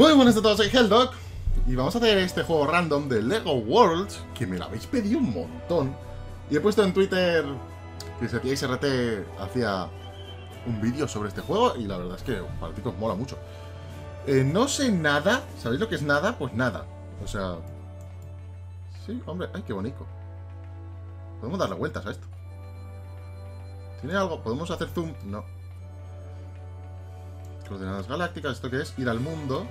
Muy buenas a todos, soy Helldog Y vamos a hacer este juego random de Lego Worlds Que me lo habéis pedido un montón Y he puesto en Twitter Que si hacíais RT hacía un vídeo sobre este juego Y la verdad es que para ti os mola mucho eh, No sé nada ¿Sabéis lo que es nada? Pues nada O sea... Sí, hombre, ay, qué bonito Podemos darle vueltas a esto ¿Tiene algo? ¿Podemos hacer zoom? No Coordenadas galácticas, ¿esto qué es? Ir al mundo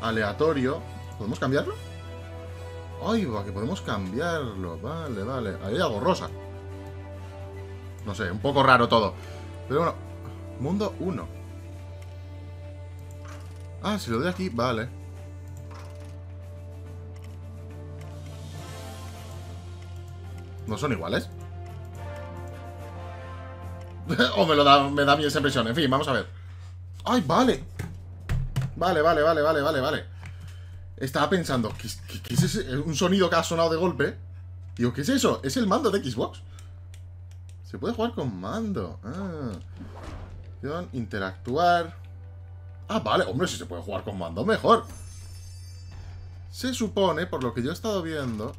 Aleatorio ¿Podemos cambiarlo? ¡Ay, va! Que podemos cambiarlo Vale, vale Ahí hay algo rosa No sé, un poco raro todo Pero bueno Mundo 1 Ah, si lo doy aquí, vale ¿No son iguales? o me lo da, me da bien esa impresión En fin, vamos a ver ¡Ay, vale! Vale, vale, vale, vale, vale, vale Estaba pensando ¿qué, es ese? Un sonido que ha sonado de golpe Digo, ¿qué es eso? Es el mando de Xbox Se puede jugar con mando ah. Interactuar Ah, vale, hombre, si se puede jugar con mando, mejor Se supone, por lo que yo he estado viendo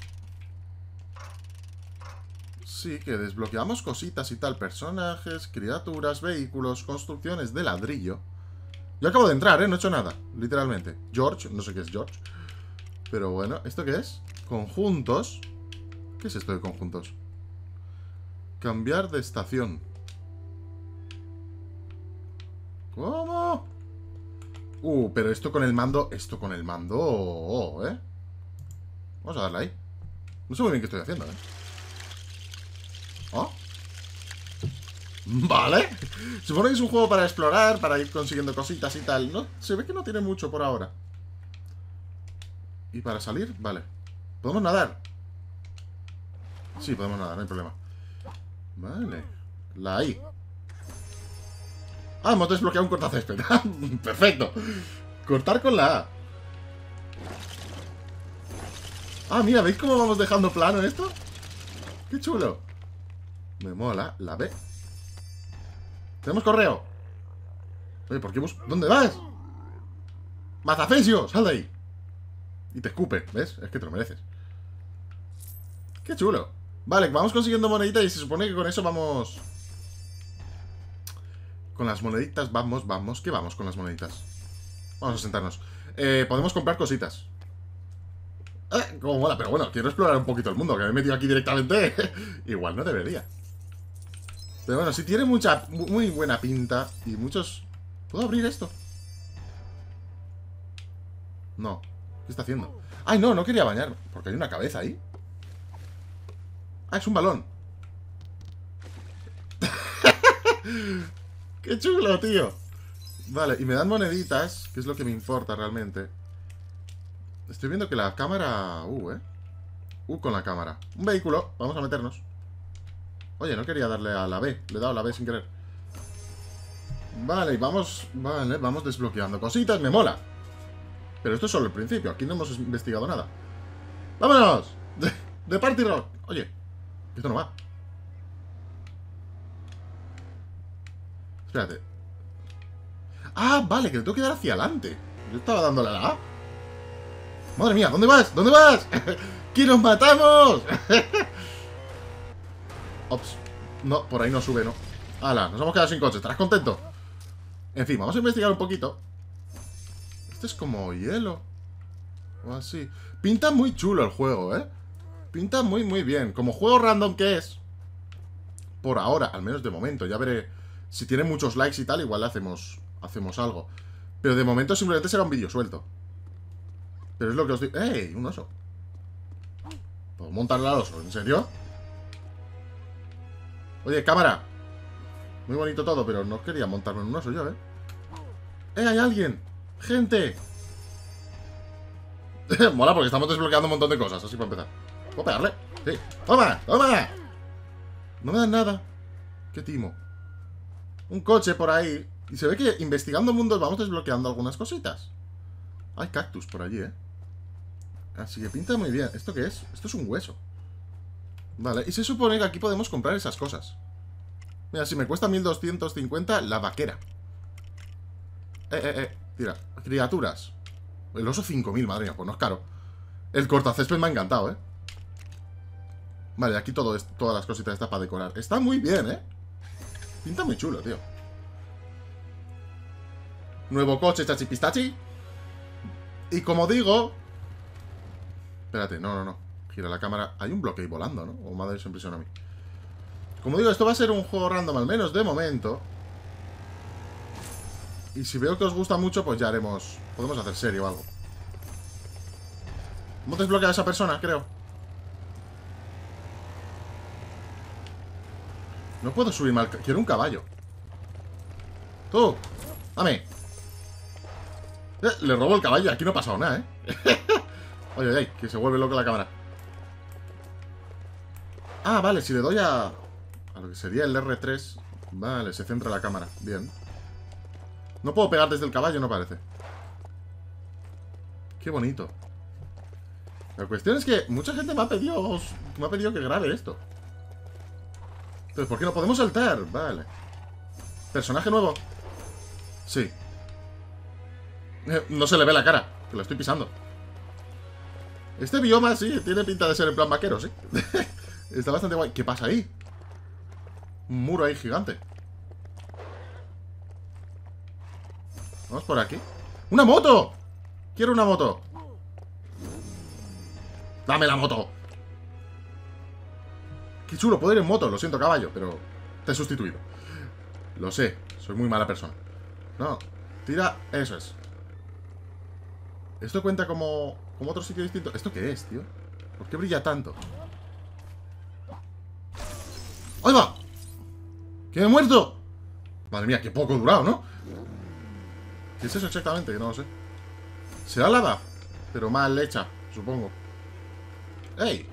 Sí, que desbloqueamos cositas y tal. Personajes, criaturas, vehículos, construcciones de ladrillo. Yo acabo de entrar, ¿eh? No he hecho nada, literalmente. George, no sé qué es George. Pero bueno, ¿esto qué es? Conjuntos. ¿Qué es esto de conjuntos? Cambiar de estación. ¿Cómo? Uh, pero esto con el mando... Esto con el mando... ¿eh? Vamos a darle ahí. No sé muy bien qué estoy haciendo, ¿eh? ¿Oh? Vale. Supongo que es un juego para explorar, para ir consiguiendo cositas y tal. No, se ve que no tiene mucho por ahora. ¿Y para salir? Vale. ¿Podemos nadar? Sí, podemos nadar, no hay problema. Vale. La I. Ah, hemos desbloqueado un cortacésped. Perfecto. Cortar con la A. Ah, mira, ¿veis cómo vamos dejando plano esto? Qué chulo. Me mola. La B. Tenemos correo. Oye, ¿por qué bus ¿Dónde vas? ¡Mazafesio! ¡Sal de ahí! Y te escupe, ¿ves? Es que te lo mereces. ¡Qué chulo! Vale, vamos consiguiendo moneditas y se supone que con eso vamos... Con las moneditas vamos, vamos. ¿Qué vamos con las moneditas? Vamos a sentarnos. Eh, podemos comprar cositas. Eh, como mola, pero bueno, quiero explorar un poquito el mundo, que me he metido aquí directamente. Igual no debería. Pero bueno, sí tiene mucha, muy buena pinta y muchos... ¿Puedo abrir esto? No. ¿Qué está haciendo? ¡Ay, no! No quería bañar. Porque hay una cabeza ahí. Ah, es un balón. ¡Qué chulo, tío! Vale, y me dan moneditas, que es lo que me importa realmente. Estoy viendo que la cámara... Uh, ¿eh? Uh, con la cámara. Un vehículo. Vamos a meternos. Oye, no quería darle a la B. Le he dado a la B sin querer. Vale, y vamos... Vale, vamos desbloqueando cositas. Me mola. Pero esto es solo el principio. Aquí no hemos investigado nada. ¡Vámonos! De, Party Rock. Oye, esto no va. Espérate. Ah, vale, que le tengo que dar hacia adelante. Yo estaba dándole a la A. Madre mía, ¿dónde vas? ¿Dónde vas? ¡Que nos matamos! Ops. No, por ahí no sube, ¿no? ¡Hala! Nos hemos quedado sin coche. ¿Estarás contento? En fin, vamos a investigar un poquito. Este es como hielo. O así. Pinta muy chulo el juego, ¿eh? Pinta muy, muy bien. Como juego random que es. Por ahora, al menos de momento. Ya veré. Si tiene muchos likes y tal, igual hacemos, hacemos algo. Pero de momento simplemente será un vídeo suelto. Pero es lo que os digo. ¡Ey! Un oso. ¿Puedo montarle al oso? ¿En serio? Oye, cámara. Muy bonito todo, pero no quería montarme en un oso yo, ¿eh? ¡Eh, hay alguien! ¡Gente! Mola porque estamos desbloqueando un montón de cosas, así para empezar. ¿Puedo pegarle? Sí. ¡Toma! ¡Toma! No me dan nada. ¡Qué timo! Un coche por ahí. Y se ve que investigando mundos vamos desbloqueando algunas cositas. Hay cactus por allí, ¿eh? Así que pinta muy bien. ¿Esto qué es? Esto es un hueso. Vale, y se supone que aquí podemos comprar esas cosas. Mira, si me cuesta 1250, la vaquera. Eh, eh, Tira, criaturas. El oso 5000, madre mía, pues no es caro. El cortacésped me ha encantado, ¿eh? Vale, aquí todas las cositas estas para decorar. Está muy bien, ¿eh? Pinta muy chulo, tío. Nuevo coche, chachipistachi. Y como digo... Espérate, no, no, no. Gira la cámara. Hay un bloque ahí volando, ¿no? O me ha dado esa impresión a mí. Como digo, esto va a ser un juego random al menos de momento. Y si veo que os gusta mucho, pues ya haremos... Podemos hacer serie o algo. Hemos desbloqueado a esa persona, creo. No puedo subir mal... Quiero un caballo. Tú, dame. Eh, le robo el caballo. Aquí no ha pasado nada, ¿eh? oye, oye, que se vuelve loco la cámara. Ah, vale, si le doy a... A lo que sería el R3... Vale, se centra la cámara. Bien. No puedo pegar desde el caballo, no parece. Qué bonito. La cuestión es que mucha gente me ha pedido... Me ha pedido que grabe esto. Entonces, ¿por qué no podemos saltar? Vale. ¿Personaje nuevo? Sí. No se le ve la cara, que lo estoy pisando. Este bioma sí, tiene pinta de ser en plan vaquero, sí. Está bastante guay. ¿Qué pasa ahí? Un muro ahí gigante. Vamos por aquí. ¡Una moto! ¡Quiero una moto! ¡Dame la moto! Qué chulo poder en moto. Lo siento, caballo, pero te he sustituido. Lo sé. Soy muy mala persona. No. Tira... Eso es. ¿Esto cuenta como, como otro sitio distinto? ¿Esto qué es, tío? ¿Por qué brilla tanto? ¡Ahí va! ¡Que he muerto! Madre mía, qué poco durado, ¿no? ¿Qué es eso exactamente? Que no lo sé. Será lava, pero mal hecha, supongo. ¡Ey!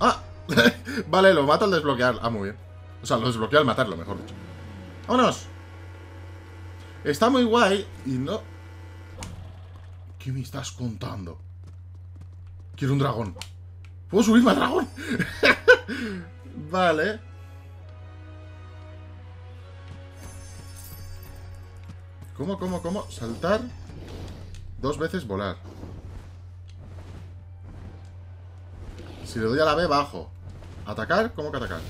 ¡Ah! vale, lo mato al desbloquear. Ah, muy bien. O sea, lo desbloqueo al matarlo, mejor dicho. ¡Vámonos! Está muy guay y no... ¿Qué me estás contando? Quiero un dragón. ¿Puedo subirme al dragón? vale. ¿Cómo, cómo, cómo? Saltar. Dos veces volar. Si le doy a la B, bajo. ¿Atacar? ¿Cómo que atacar?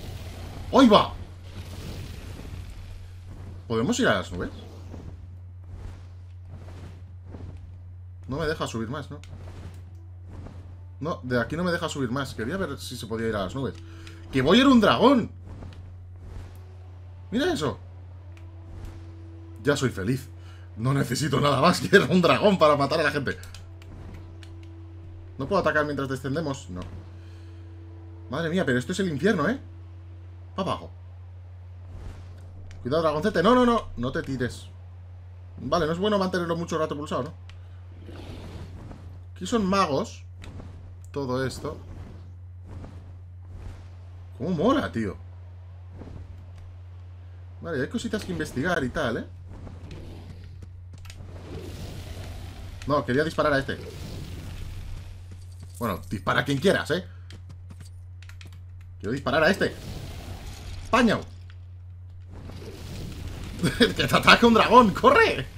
¡Ahí va! ¿Podemos ir a las nubes? No me deja subir más, ¿no? No, de aquí no me deja subir más. Quería ver si se podía ir a las nubes. ¡Que voy a ir un dragón! Mira eso. Ya soy feliz. No necesito nada más que un dragón para matar a la gente. ¿No puedo atacar mientras descendemos? No. Madre mía, pero esto es el infierno, ¿eh? Para abajo. Cuidado, dragoncete. No, no, no. No te tires. Vale, no es bueno mantenerlo mucho rato pulsado, ¿no? Aquí son magos. Todo esto. ¿Cómo mola, tío? Vale, hay cositas que investigar y tal, ¿eh? No, quería disparar a este. Bueno, dispara a quien quieras, ¿eh? Quiero disparar a este. ¡Paño! ¡Que te ataca un dragón! ¡Corre!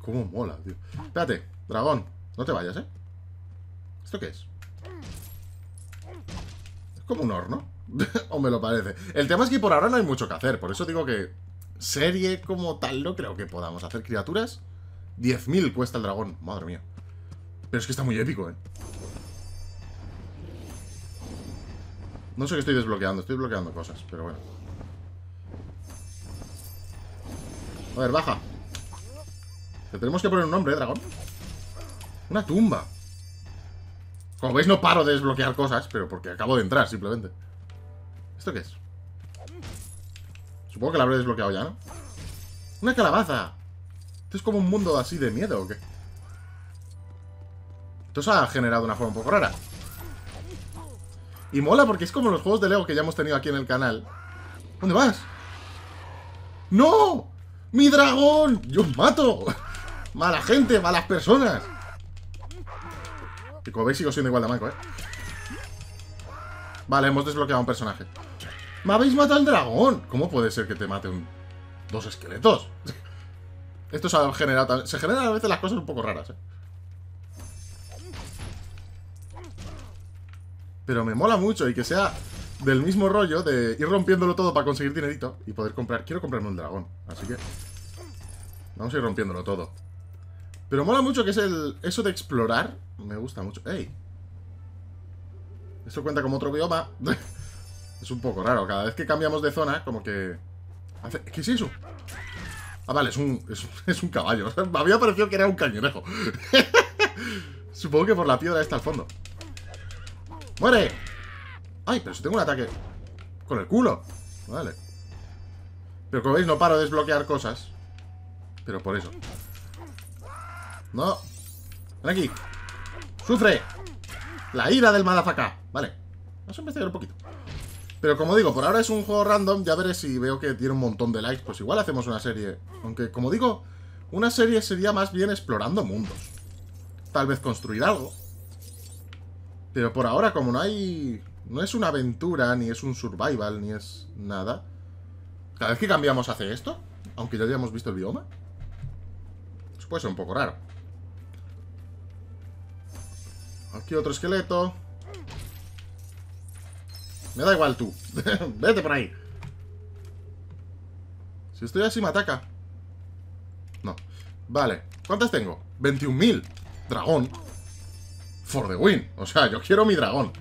Cómo mola, tío. Espérate, dragón. No te vayas, ¿eh? ¿Esto qué es? Es como un horno. o me lo parece. El tema es que por ahora no hay mucho que hacer. Por eso digo que serie como tal no creo que podamos hacer criaturas. 10.000 cuesta el dragón. Madre mía. Pero es que está muy épico, ¿eh? No sé qué estoy desbloqueando. Estoy desbloqueando cosas, pero bueno. A ver, baja. Te tenemos que poner un nombre, ¿eh, dragón? Una tumba. Como veis, no paro de desbloquear cosas, pero porque acabo de entrar, simplemente. ¿Esto qué es? Supongo que la habré desbloqueado ya, ¿no? ¡Una calabaza! ¿Esto es como un mundo así de miedo o qué? Esto se ha generado de una forma un poco rara. Y mola porque es como los juegos de Lego que ya hemos tenido aquí en el canal. ¿Dónde vas? ¡No! ¡Mi dragón! ¡Yo mato! ¡Mala gente! ¡Malas personas! Y como veis sigo siendo igual de manco, ¿eh? Vale, hemos desbloqueado un personaje. ¡Me habéis matado al dragón! ¿Cómo puede ser que te mate dos esqueletos? Esto se ha generado... Se generan a veces las cosas un poco raras, ¿eh? Pero me mola mucho y que sea del mismo rollo de ir rompiéndolo todo para conseguir dinerito y poder comprar... Quiero comprarme un dragón, así que... Vamos a ir rompiéndolo todo. Pero mola mucho que es el... Eso de explorar, me gusta mucho. ¡Ey! Esto cuenta como otro bioma. es un poco raro. Cada vez que cambiamos de zona, como que... ¿Qué es eso? Ah, vale, es un, es, un caballo. Me había parecido que era un cañonejo. Supongo que por la piedra está al fondo. ¡Muere! ¡Ay, pero si tengo un ataque con el culo! Vale. Pero como veis, no paro de desbloquear cosas. Pero por eso. No. Ven aquí. ¡Sufre! La ira del madafaka. Vale. Vamos a investigar un poquito. Pero como digo, por ahora es un juego random. Ya veré si veo que tiene un montón de likes. Pues igual hacemos una serie. Aunque, como digo, una serie sería más bien explorando mundos. Tal vez construir algo. Pero por ahora, como no hay... No es una aventura, ni es un survival, ni es nada. Cada vez que cambiamos hace esto, aunque ya hayamos visto el bioma. Eso puede ser un poco raro. Aquí otro esqueleto. Me da igual tú. Vete por ahí. Si estoy así me ataca. No. Vale. ¿Cuántas tengo? 21.000. Dragón. For the win. O sea, yo quiero mi dragón.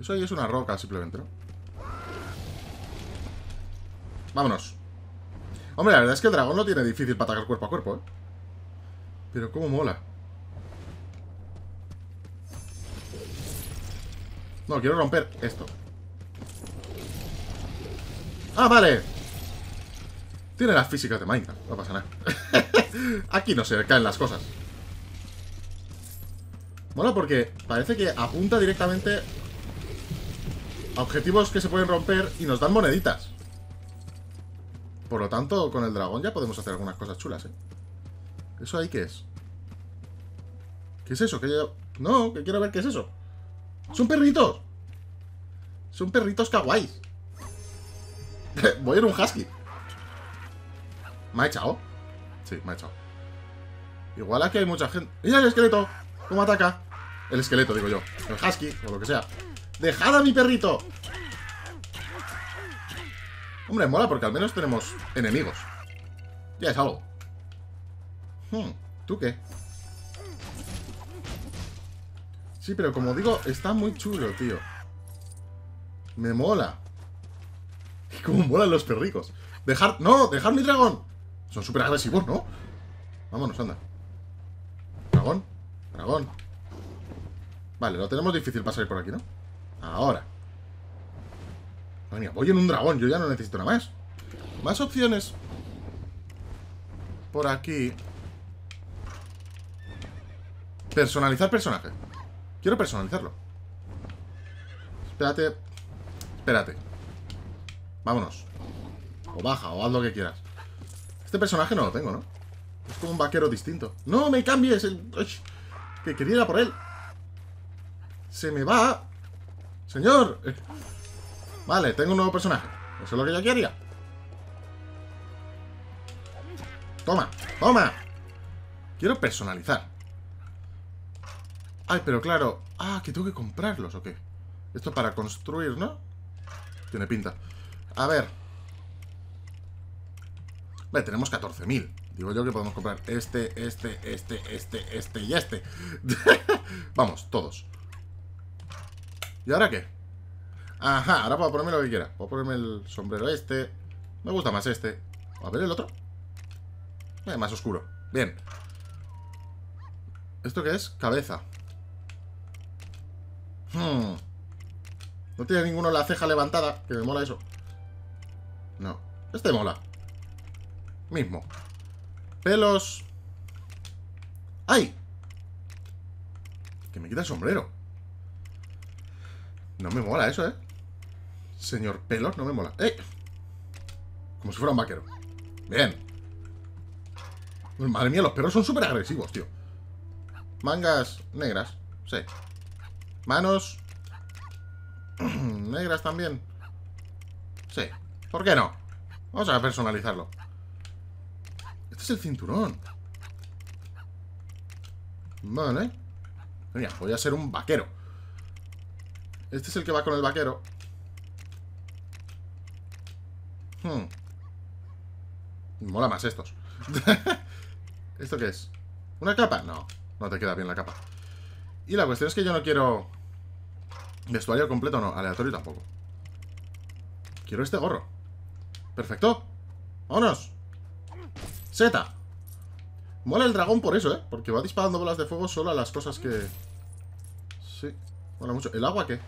Eso ahí es una roca, simplemente, ¿no? Vámonos. Hombre, la verdad es que el dragón no tiene difícil para atacar cuerpo a cuerpo, ¿eh? Pero cómo mola. No, quiero romper esto. ¡Ah, vale! Tiene las físicas de Minecraft, no pasa nada. Aquí no se caen las cosas. Mola porque parece que apunta directamente a objetivos que se pueden romper y nos dan moneditas. Por lo tanto, con el dragón ya podemos hacer algunas cosas chulas, ¿eh? ¿Eso ahí qué es? ¿Qué es eso? ¿Que yo... No, que quiero ver qué es eso. ¡Son perritos! Son perritos kawaii. Voy a ir un husky. ¿Me ha echado? Sí, me ha echado. Igual aquí hay mucha gente. ¡Mira el esqueleto! ¿Cómo ataca? El esqueleto, digo yo. El husky, o lo que sea. ¡Dejad a mi perrito! Hombre, mola porque al menos tenemos enemigos. Ya es algo. Hmm, ¿Tú qué? Sí, pero como digo, está muy chulo, tío. Me mola. Cómo molan los perricos. Dejar... ¡No! ¡Dejar mi dragón! Son súper agresivos, ¿no? Vámonos, anda. Dragón. Dragón. Vale, lo tenemos difícil para salir por aquí, ¿no? Ahora. Voy en un dragón, yo ya no necesito nada más. Más opciones. Por aquí. Personalizar personaje. Quiero personalizarlo. Espérate. Espérate. Vámonos. O baja, o haz lo que quieras. Este personaje no lo tengo, ¿no? Es como un vaquero distinto. ¡No me cambies! El... Que quería ir por él. Se me va. Señor. Vale, tengo un nuevo personaje. Eso es lo que yo quería. Toma, toma. Quiero personalizar. Ay, pero claro. Ah, que tengo que comprarlos, ¿o qué? Esto para construir, ¿no? Tiene pinta. A ver. Vale, tenemos 14.000. Digo yo que podemos comprar este, este, este, este, este y este. Vamos, todos. ¿Y ahora qué? Ajá, ahora puedo ponerme lo que quiera. Puedo ponerme el sombrero este. Me gusta más este. A ver el otro. Eh, más oscuro. Bien. ¿Esto qué es? Cabeza. Hmm. No tiene ninguno la ceja levantada, que me mola eso. No. Este mola. Mismo. Pelos. ¡Ay! Que me quita el sombrero. No me mola eso, ¿eh? Señor pelos, no me mola. ¡Eh! Como si fuera un vaquero. Bien. Madre mía, los perros son súper agresivos, tío. Mangas negras. Sí. Manos. negras también. Sí, ¿por qué no? Vamos a personalizarlo. Este es el cinturón. Vale. Mira, voy a ser un vaquero. Este es el que va con el vaquero. Hmm. Mola más estos. ¿Esto qué es? ¿Una capa? No, no te queda bien la capa. Y la cuestión es que yo no quiero... Vestuario completo no, aleatorio tampoco. Quiero este gorro. Perfecto. ¡Vámonos! ¡Zeta! Mola el dragón por eso, ¿eh? Porque va disparando bolas de fuego solo a las cosas que... Sí, mola mucho. ¿El agua qué?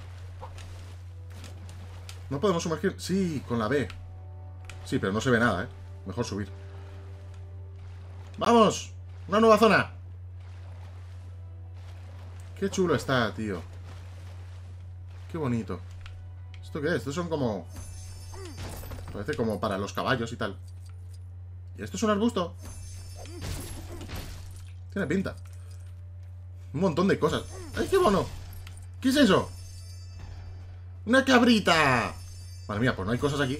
¿No podemos sumergir? Sí, con la B. Sí, pero no se ve nada, ¿eh? Mejor subir. ¡Vamos! ¡Una nueva zona! Qué chulo está, tío. Qué bonito. ¿Esto qué es? Estos son como... Parece como para los caballos y tal. ¿Y esto es un arbusto? Tiene pinta. Un montón de cosas. ¡Ay, qué mono! ¿Qué es eso? ¡Una cabrita! Madre mía, pues no hay cosas aquí.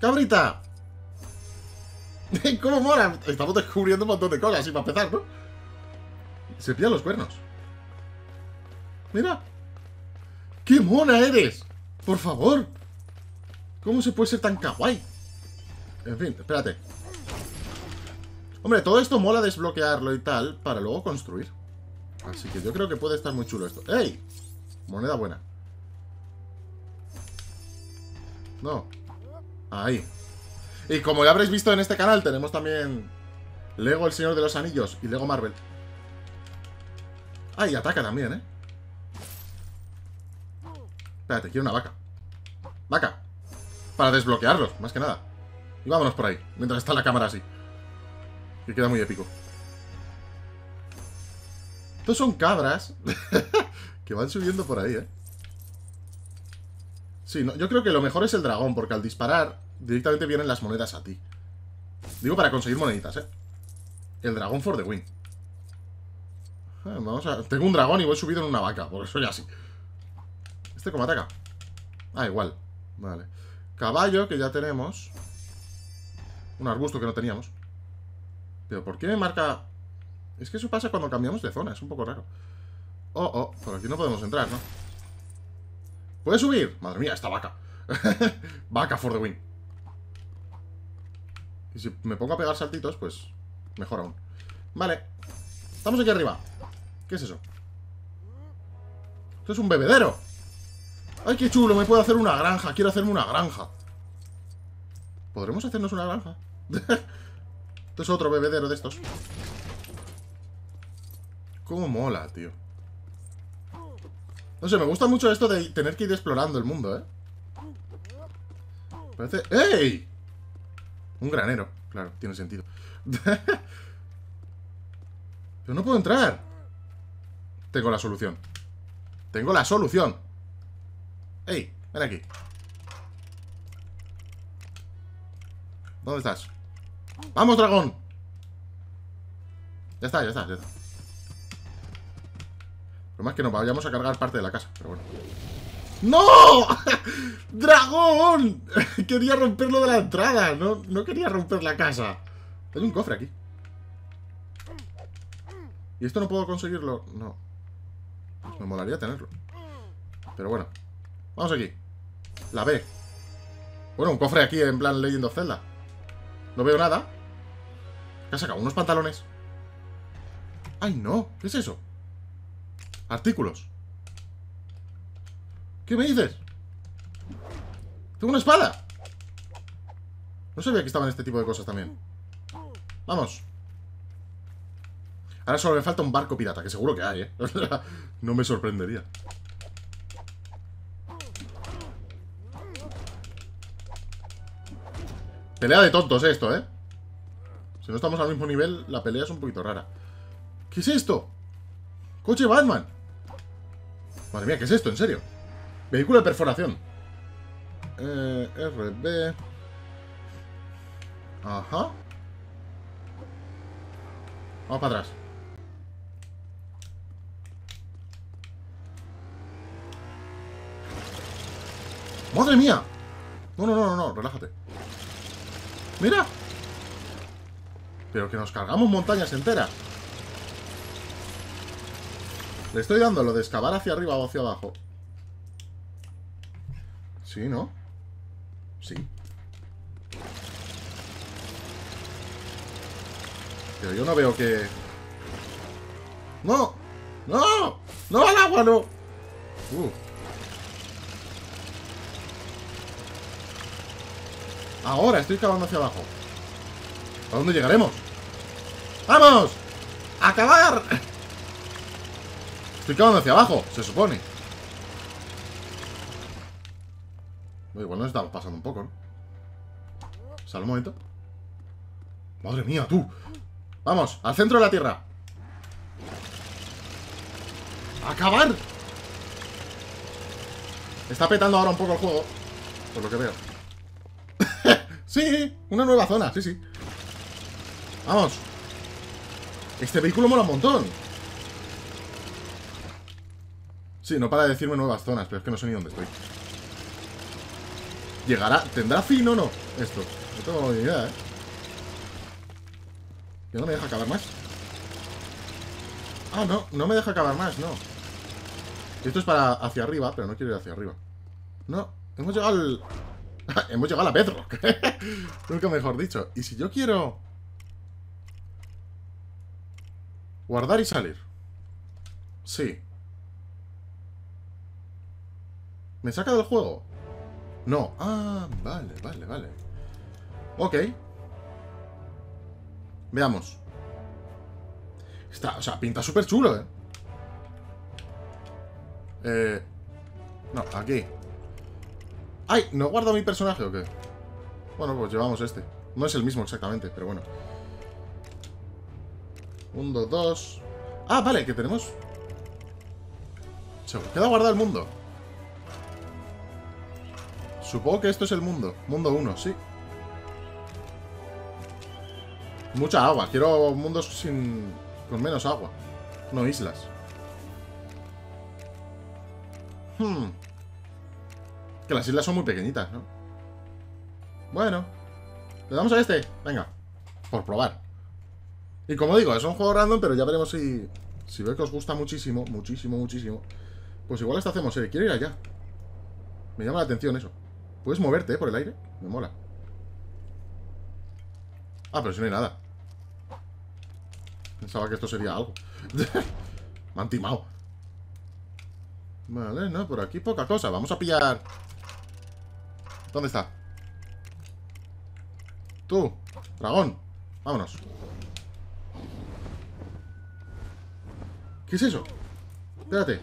¡Cabrita! ¿Cómo mola? Estamos descubriendo un montón de cosas, así para empezar, ¿no? Se pillan los cuernos. Mira. ¡Qué mona eres! Por favor. ¿Cómo se puede ser tan kawaii? En fin, espérate. Hombre, todo esto mola desbloquearlo y tal para luego construir. Así que yo creo que puede estar muy chulo esto. ¡Ey! Moneda buena. No. Ahí. Y como ya habréis visto en este canal, tenemos también Lego El Señor de los Anillos y Lego Marvel. Ah, y ataca también, ¿eh? Espérate, quiero una vaca. ¡Vaca! Para desbloquearlos, más que nada. Vámonos por ahí, mientras está la cámara así. Que queda muy épico. Estos son cabras que van subiendo por ahí, ¿eh? Sí, no, yo creo que lo mejor es el dragón, porque al disparar directamente vienen las monedas a ti. Digo para conseguir moneditas, ¿eh? El dragón for the win. Eh, vamos a... Tengo un dragón y voy subido en una vaca, porque soy así. ¿Este cómo ataca? Ah, igual. Vale. Caballo, que ya tenemos. Un arbusto que no teníamos. Pero ¿por qué me marca...? Es que eso pasa cuando cambiamos de zona, es un poco raro. Oh, oh, por aquí no podemos entrar, ¿no? ¿Puede subir? Madre mía, esta vaca. vaca for the win. Y si me pongo a pegar saltitos, pues mejor aún. Vale. Estamos aquí arriba. ¿Qué es eso? Esto es un bebedero. ¡Ay, qué chulo! Me puedo hacer una granja. Quiero hacerme una granja. ¿Podremos hacernos una granja? Esto es otro bebedero de estos. Cómo mola, tío. No sé, me gusta mucho esto de tener que ir explorando el mundo, ¿eh? Parece... ¡Ey! Un granero. Claro, tiene sentido. Pero no puedo entrar. Tengo la solución. Tengo la solución. ¡Ey! Ven aquí. ¿Dónde estás? ¡Vamos, dragón! Ya está, ya está, ya está. Lo más que nos vayamos a cargar parte de la casa, pero bueno. ¡No! ¡Dragón! quería romperlo de la entrada, no, no quería romper la casa. Hay un cofre aquí. ¿Y esto no puedo conseguirlo? No. Me molaría tenerlo. Pero bueno. Vamos aquí. La B. Bueno, un cofre aquí en plan Legend of Zelda. No veo nada. ¿Qué ha sacado? ¿Unos pantalones? ¡Ay, no! ¿Qué es eso? Artículos. ¿Qué me dices? ¡Tengo una espada! No sabía que estaban este tipo de cosas también. Vamos. Ahora solo me falta un barco pirata, que seguro que hay, ¿eh? no me sorprendería. Pelea de tontos esto, ¿eh? Si no estamos al mismo nivel, la pelea es un poquito rara. ¿Qué es esto? ¡Coche Batman! Madre mía, ¿qué es esto? ¿En serio? Vehículo de perforación. Eh, RB. Ajá. Vamos para atrás. ¡Madre mía! No, no, no, no, no, relájate. ¡Mira! Pero que nos cargamos montañas enteras. Le estoy dando lo de excavar hacia arriba o hacia abajo. Sí, ¿no? Sí. Pero yo no veo que... ¡No! ¡No! ¡No al agua, no! Uh. Ahora estoy cavando hacia abajo. ¿A dónde llegaremos? ¡Vamos! ¡A cavar! Estoy cavando hacia abajo, se supone. igual nos estamos pasando un poco, ¿no? Sal un momento. Madre mía, tú. Vamos, al centro de la tierra. ¡A acabar! Está petando ahora un poco el juego. Por lo que veo. Sí, una nueva zona, sí, sí. Vamos. Este vehículo mola un montón. Sí, no para de decirme nuevas zonas, pero es que no sé ni dónde estoy. ¿Llegará? ¿Tendrá fin o no? Esto. No tengo ni idea, ¿eh? ¿Que no me deja acabar más? Ah, no, no me deja acabar más, no. Esto es para hacia arriba, pero no quiero ir hacia arriba. No, hemos llegado al... hemos llegado a la Bedrock. Nunca mejor dicho. Y si yo quiero... Guardar y salir. Sí. ¿Me saca del juego? No. Ah, vale, vale, vale. Ok. Veamos. Está, o sea, pinta súper chulo, ¿eh? Eh... No, aquí. ¡Ay! ¿No guardo mi personaje o qué? Bueno, pues llevamos este. No es el mismo exactamente, pero bueno. Un, dos, dos... Ah, vale, que tenemos... Se queda guardado el mundo. Supongo que esto es el mundo. Mundo 1, sí. Mucha agua. Quiero mundos sin... con menos agua. No islas. Hmm. Que las islas son muy pequeñitas, ¿no? Bueno. Le damos a este. Venga. Por probar. Y como digo, es un juego random, pero ya veremos si... Si ve que os gusta muchísimo, muchísimo, muchísimo. Pues igual hasta hacemos serie. Quiero ir allá. Me llama la atención eso. Puedes moverte, ¿eh? Por el aire. Me mola. Ah, pero si no hay nada. Pensaba que esto sería algo. Me han timado. Vale, no, por aquí poca cosa. Vamos a pillar... ¿Dónde está? Tú, dragón. Vámonos. ¿Qué es eso? Espérate.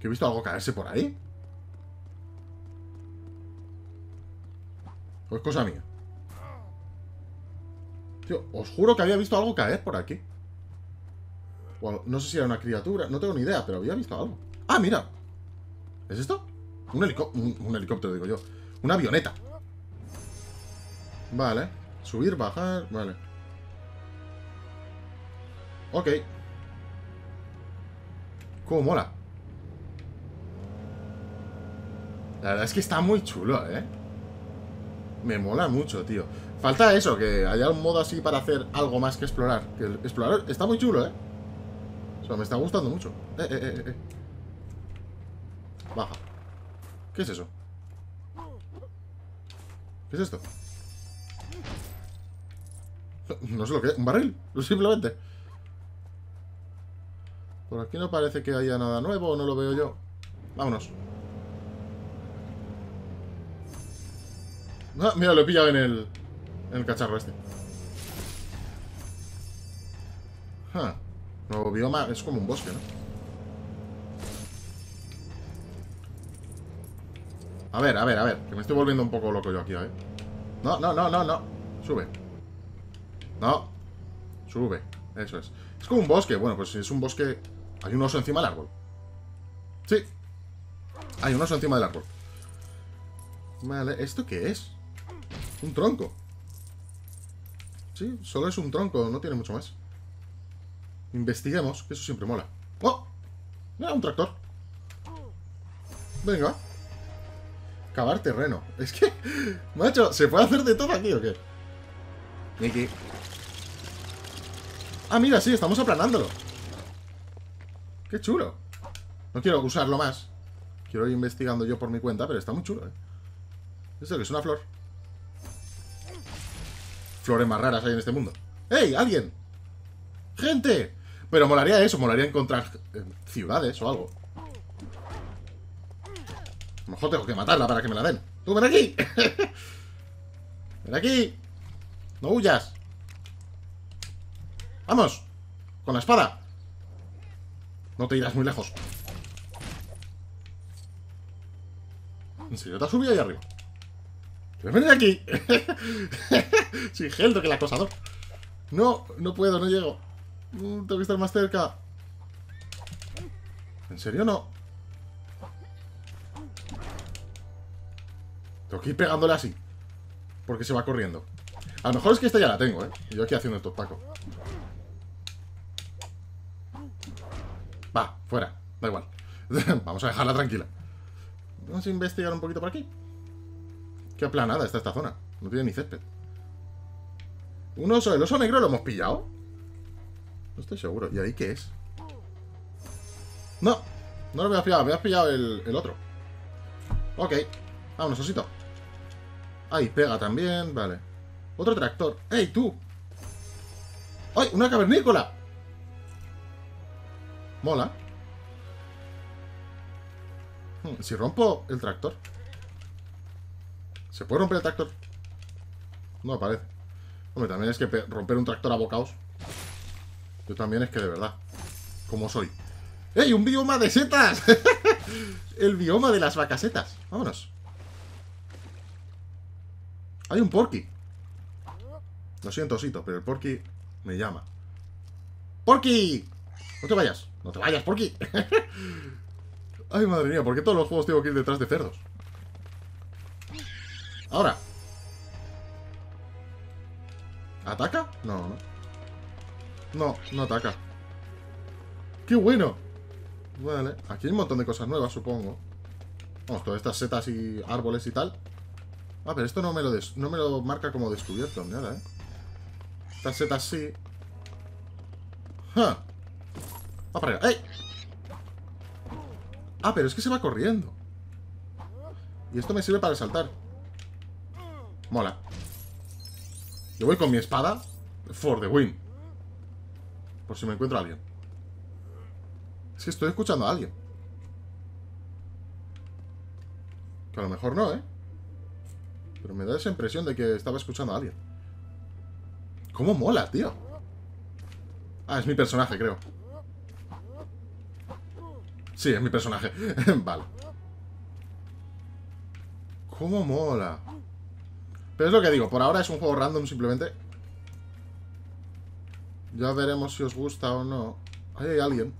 ¿Que he visto algo caerse por ahí? Pues cosa mía. Tío, os juro que había visto algo caer por aquí. no sé si era una criatura, no tengo ni idea, pero había visto algo. ¡Ah, mira! ¿Es esto? Un, un, helicóptero, digo yo. Una avioneta. Vale. Subir, bajar, vale. Ok. ¿Cómo mola? La verdad es que está muy chulo, ¿eh? Me mola mucho, tío. Falta eso, que haya un modo así para hacer algo más que explorar. Que el explorar está muy chulo, ¿eh? O sea, me está gustando mucho. Eh, eh, eh, eh. Baja. ¿Qué es eso? ¿Qué es esto? No sé lo que es. ¿Un barril? Simplemente. Por aquí no parece que haya nada nuevo, no lo veo yo. Vámonos. Ah, mira, lo he pillado en el, en el cacharro este. Nuevo bioma es como un bosque, ¿no? A ver, a ver, a ver. Que me estoy volviendo un poco loco yo aquí, ¿eh? No, no, no, no, no. Sube. No. Sube. Eso es. Es como un bosque. Bueno, pues si es un bosque... Hay un oso encima del árbol. Sí. Hay un oso encima del árbol. Vale, ¿esto qué es? Un tronco. Sí, solo es un tronco, no tiene mucho más. Investiguemos, que eso siempre mola. ¡Oh! Mira, un tractor. Venga. Cavar terreno. Es que, macho, ¿se puede hacer de todo aquí o qué? Aquí. Ah, mira, sí, estamos aplanándolo. Qué chulo. No quiero usarlo más. Quiero ir investigando yo por mi cuenta, pero está muy chulo, ¿eh? ¿Esto que es una flor? Flores más raras hay en este mundo. ¡Ey, alguien! ¡Gente! Pero molaría eso, molaría encontrar eh, ciudades o algo. Lo mejor tengo que matarla para que me la den. ¡Tú, ven aquí! ¡Ven aquí! ¡No huyas! ¡Vamos! ¡Con la espada! No te irás muy lejos. ¿En serio te has subido ahí arriba? ¿Quieres venir aquí? Soy Geldo que el acosador. No, no puedo, no llego. Mm, tengo que estar más cerca. ¿En serio no? Tengo que ir pegándole así. Porque se va corriendo. A lo mejor es que esta ya la tengo, ¿eh? Yo aquí haciendo esto Paco. Va, fuera. Da igual. Vamos a dejarla tranquila. Vamos a investigar un poquito por aquí. Qué aplanada está esta zona. No tiene ni césped. Un oso. ¿El oso negro lo hemos pillado? No estoy seguro. ¿Y ahí qué es? No. No lo había pillado. Has pillado el, el otro. Ok. Vámonos, osito. Ahí, pega también. Vale. Otro tractor. ¡Ey, tú! ¡Ay, una cavernícola! Mola. Hmm, si rompo el tractor. ¿Se puede romper el tractor? No parece. Hombre, también es que romper un tractor a bocaos. Yo también es que de verdad. Como soy. ¡Ey! ¡Un bioma de setas! el bioma de las vacasetas. Vámonos. Hay un porky. Lo siento, Osito, pero el porky me llama. ¡Porky! No te vayas. No te vayas, porky. Ay, madre mía, ¿por qué todos los juegos tengo que ir detrás de cerdos? Ahora. ¿Ataca? No, no. No, no ataca. ¡Qué bueno! Vale. Aquí hay un montón de cosas nuevas, supongo. Vamos, todas estas setas y árboles y tal. Ah, pero esto no me lo, marca como descubierto, nada, ¿eh? Estas setas sí. ¡Ja! Va para allá. ¡Ey! Ah, pero es que se va corriendo. Y esto me sirve para saltar. Mola. Yo voy con mi espada for the win. Por si me encuentro a alguien. Es que estoy escuchando a alguien. Que a lo mejor no, ¿eh? Pero me da esa impresión de que estaba escuchando a alguien. ¿Cómo mola, tío? Ah, es mi personaje, creo. Sí, es mi personaje. vale. ¿Cómo mola? Pero es lo que digo, por ahora es un juego random simplemente. Ya veremos si os gusta o no. Ahí hay alguien.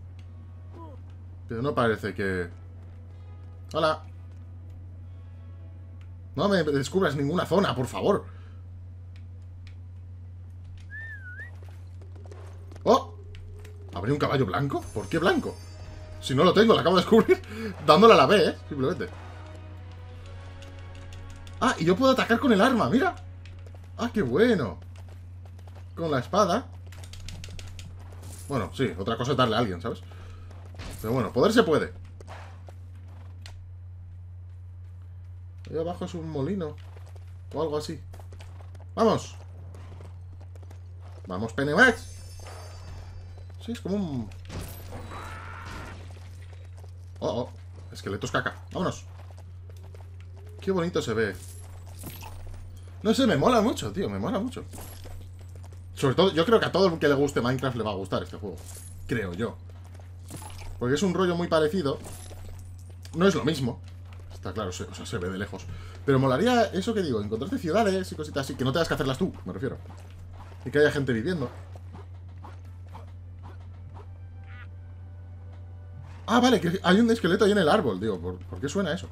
Pero no parece que... ¡Hola! No me descubras ninguna zona, por favor. ¡Oh! ¿Habría un caballo blanco? ¿Por qué blanco? Si no lo tengo, lo acabo de descubrir dándole a la B, ¿eh? Simplemente. Ah, y yo puedo atacar con el arma, mira. Ah, qué bueno. Con la espada. Bueno, sí, otra cosa es darle a alguien, ¿sabes? Pero bueno, poder se puede. Ahí abajo es un molino. O algo así. ¡Vamos! ¡Vamos, Penemax! Sí, es como un... Oh, oh. Esqueletos caca. ¡Vámonos! Qué bonito se ve. No sé, me mola mucho, tío, me mola mucho. Sobre todo, yo creo que a todo el que le guste Minecraft le va a gustar este juego. Creo yo. Porque es un rollo muy parecido. No es lo mismo. Está claro, se, o sea, se ve de lejos. Pero molaría eso que digo, encontrarte ciudades y cositas así, que no tengas que hacerlas tú, me refiero. Y que haya gente viviendo. Ah, vale, que hay un esqueleto ahí en el árbol, digo, ¿por, qué suena eso?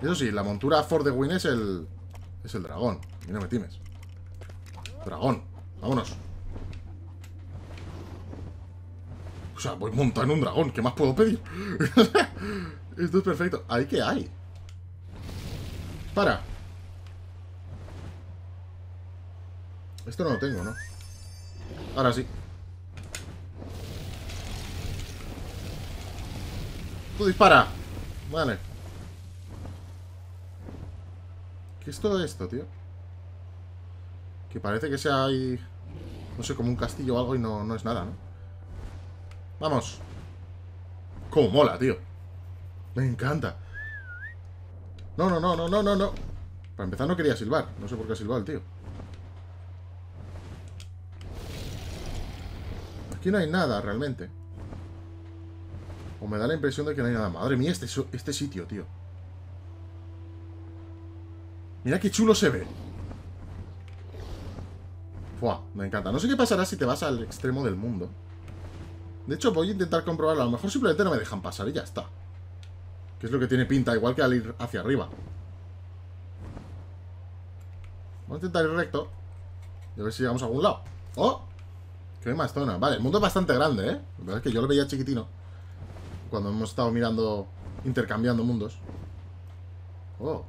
Eso sí, la montura for the win es el... Es el dragón. Y no me times. Dragón. Vámonos. O sea, voy montando un dragón. ¿Qué más puedo pedir? Esto es perfecto. ¿Ahí qué hay? Para. Esto no lo tengo, ¿no? Ahora sí. Tú dispara. Vale. ¿Qué es todo esto, tío? Que parece que sea ahí... No sé, como un castillo o algo y no, no es nada, ¿no? Vamos. Cómo mola, tío. Me encanta. No, no, no, no, no, no, no. Para empezar no quería silbar. No sé por qué ha silbado el tío. Aquí no hay nada, realmente. O me da la impresión de que no hay nada. Madre mía, este, este sitio, tío. Mira qué chulo se ve. Fua, me encanta. No sé qué pasará si te vas al extremo del mundo. De hecho, voy a intentar comprobarlo. A lo mejor simplemente no me dejan pasar y ya está. Que es lo que tiene pinta, igual que al ir hacia arriba. Vamos a intentar ir recto. Y a ver si llegamos a algún lado. ¡Oh! ¡Qué más zona! Vale, el mundo es bastante grande, ¿eh? La verdad es que yo lo veía chiquitino. Cuando hemos estado mirando, intercambiando mundos. ¡Oh!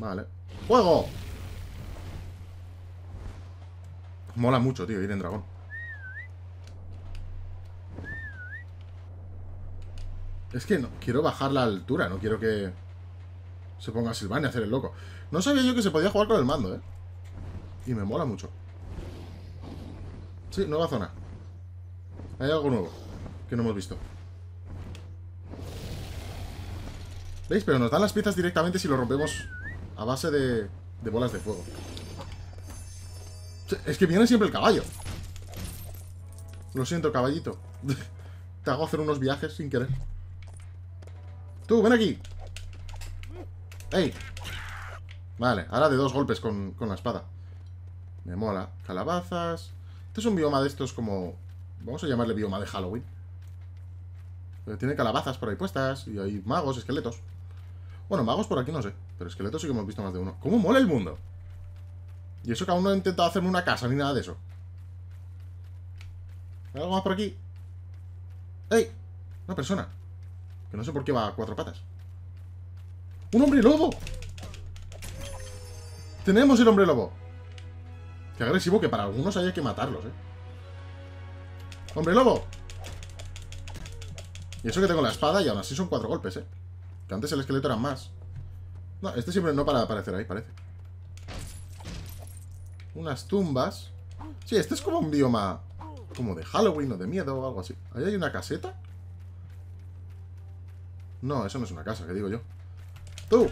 Vale. ¡Juego! Mola mucho, tío, ir en dragón. Es que no, quiero bajar la altura, no quiero que se ponga a silbar y hacer el loco. No sabía yo que se podía jugar con el mando, ¿eh? Y me mola mucho. Sí, nueva zona. Hay algo nuevo que no hemos visto. ¿Veis? Pero nos dan las piezas directamente si lo rompemos a base de, de bolas de fuego. Es que viene siempre el caballo. Lo siento, caballito. Te hago hacer unos viajes sin querer. Ven aquí. ¡Ey! Vale, ahora de dos golpes con, con la espada. Me mola. Calabazas. Este es un bioma de estos como... Vamos a llamarle bioma de Halloween. Pero tiene calabazas por ahí puestas. Y hay magos, esqueletos. Bueno, magos por aquí no sé. Pero esqueletos sí que hemos visto más de uno. ¿Cómo mola el mundo? Y eso que aún no he intentado hacerme una casa ni nada de eso. ¿Hay algo más por aquí? ¡Ey! Una persona. Que no sé por qué va a cuatro patas. ¡Un hombre lobo! ¡Tenemos el hombre lobo! Qué agresivo que para algunos haya que matarlos, ¿eh? ¡Hombre lobo! Y eso que tengo la espada y aún así son cuatro golpes, ¿eh? Que antes el esqueleto era más. No, este siempre no para aparecer ahí, parece. Unas tumbas. Sí, este es como un bioma... Como de Halloween o de miedo o algo así. ¿Ahí hay una caseta? No, eso no es una casa, que digo yo. ¡Tú!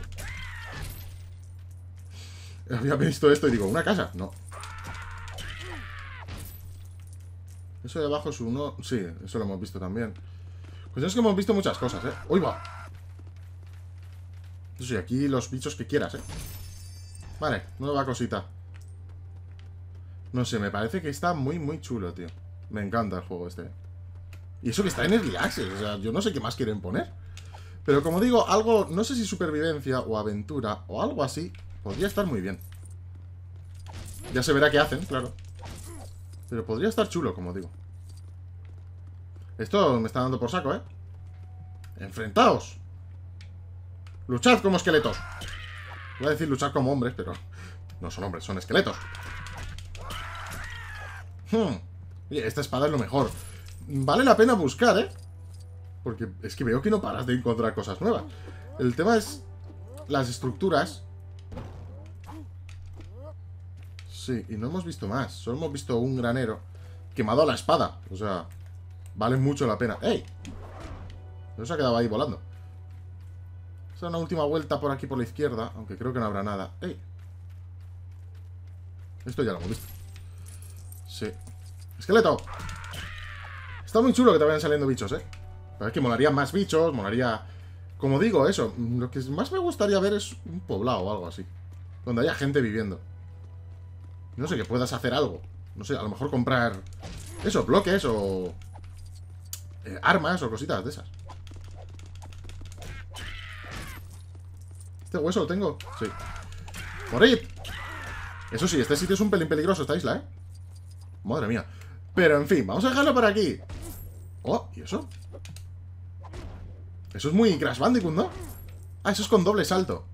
Había visto esto y digo, ¿una casa? No. Eso de abajo es uno... Sí, eso lo hemos visto también. Pues es que hemos visto muchas cosas, ¿eh? ¡Uy, va! Sí, aquí los bichos que quieras, ¿eh? Vale, nueva cosita. No sé, me parece que está muy, muy chulo, tío. Me encanta el juego este. Y eso que está en el Access, o sea, yo no sé qué más quieren poner. Pero como digo, algo, no sé si supervivencia o aventura o algo así, podría estar muy bien. Ya se verá qué hacen, claro. Pero podría estar chulo, como digo. Esto me está dando por saco, ¿eh? ¡Enfrentaos! ¡Luchad como esqueletos! Voy a decir luchar como hombres, pero... No son hombres, son esqueletos. Hmm. esta espada es lo mejor. Vale la pena buscar, ¿eh? Porque es que veo que no paras de encontrar cosas nuevas. El tema es las estructuras. Sí, y no hemos visto más. Solo hemos visto un granero quemado a la espada. O sea, vale mucho la pena. ¡Ey! No se ha quedado ahí volando. Es una última vuelta por aquí por la izquierda, aunque creo que no habrá nada. ¡Ey! Esto ya lo hemos visto. Sí. ¡Esqueleto! Está muy chulo que te vayan saliendo bichos, ¿eh? Es que molaría más bichos, molaría... Como digo, eso, lo que más me gustaría ver es un poblado o algo así. Donde haya gente viviendo. No sé, que puedas hacer algo. No sé, a lo mejor comprar... Eso, bloques o... Eh, armas o cositas de esas. ¿Este hueso lo tengo? Sí. ¡Morid! Eso sí, este sitio es un pelín peligroso, esta isla, ¿eh? Madre mía. Pero, en fin, vamos a dejarlo por aquí. Oh, ¿y eso? Eso es muy Crash Bandicoot, ¿no? Ah, eso es con doble salto.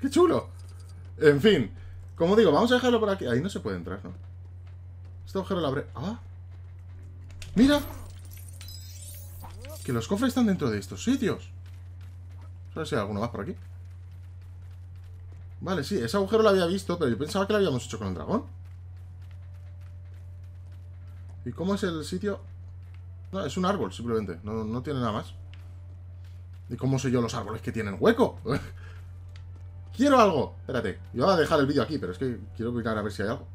¡Qué chulo! En fin, como digo, vamos a dejarlo por aquí. Ahí no se puede entrar, ¿no? Este agujero lo abre... ¡Ah! ¡Mira! Que los cofres están dentro de estos sitios. Ver si hay alguno más por aquí. Vale, sí, ese agujero lo había visto, pero yo pensaba que lo habíamos hecho con el dragón. ¿Y cómo es el sitio? No, es un árbol, simplemente. No, no tiene nada más. ¿Y cómo sé yo los árboles que tienen hueco? ¡Quiero algo! Espérate, yo voy a dejar el vídeo aquí, pero es que quiero mirar a ver si hay algo.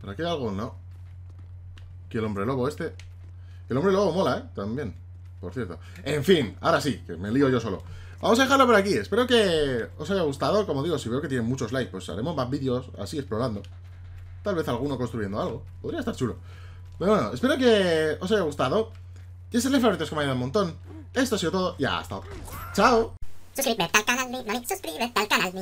¿Por aquí hay algo? No. Que el hombre lobo este... El hombre lobo mola, ¿eh? También, por cierto. En fin, ahora sí, que me lío yo solo. Vamos a dejarlo por aquí. Espero que os haya gustado. Como digo, si veo que tienen muchos likes, pues haremos más vídeos así explorando. Tal vez alguno construyendo algo. Podría estar chulo. Pero bueno, espero que os haya gustado. Y es el favorito ha ayudado un montón. Esto ha sido todo y hasta otra. ¡Chao! Suscríbete al canal Minori, suscríbete al canal